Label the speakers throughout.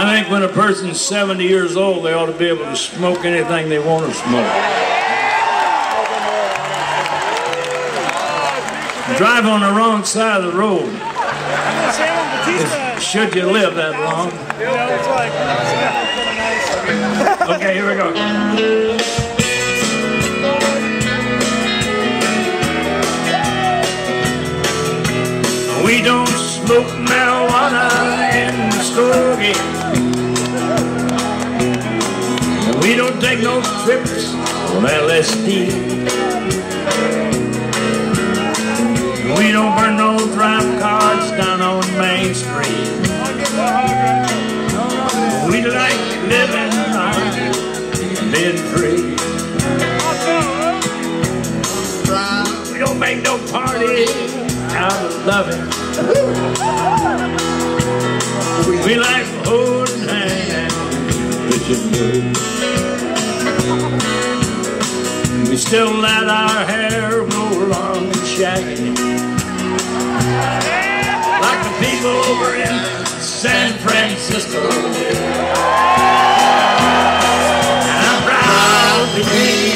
Speaker 1: I think when a person's 70 years old, they ought to be able to smoke anything they want to smoke. Drive on the wrong side of the road. Should you live that long? Okay, here we go. We don't smoke marijuana Muskogee. We don't take no trips on LSD. We don't burn no draft cards down on Main Street. We like living and free. We don't make no party out of loving. We like holding hands, pitching blues. We still let our hair grow long and shaggy. Like the people over in San Francisco. And I'm proud to be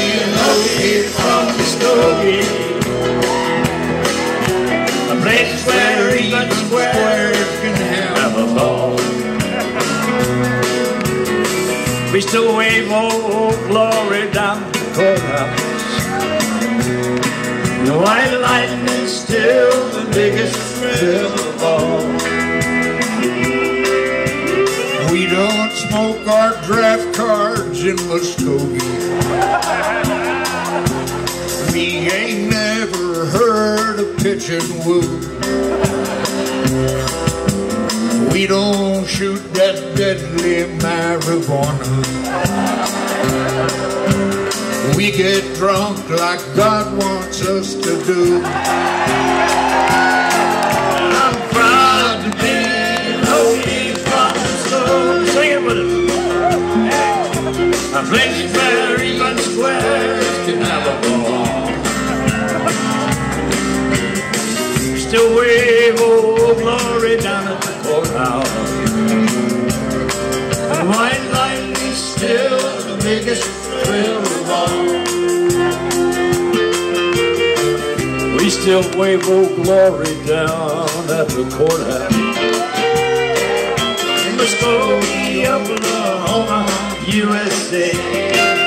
Speaker 1: Still wave old glory down the courthouse. The white lightning's still the biggest thrill of all.
Speaker 2: We don't smoke our draft cards in Muskogee. We ain't never heard of pitch and woo. Don't shoot that deadly marijuana. We get drunk like God wants us to do.
Speaker 1: I'm proud to be an Okie from. Sing it with us. Place where even squares can have a ball. Still wave old glory down at the courthouse. Still wave old glory down at the courthouse. In Muskogee, Oklahoma, USA.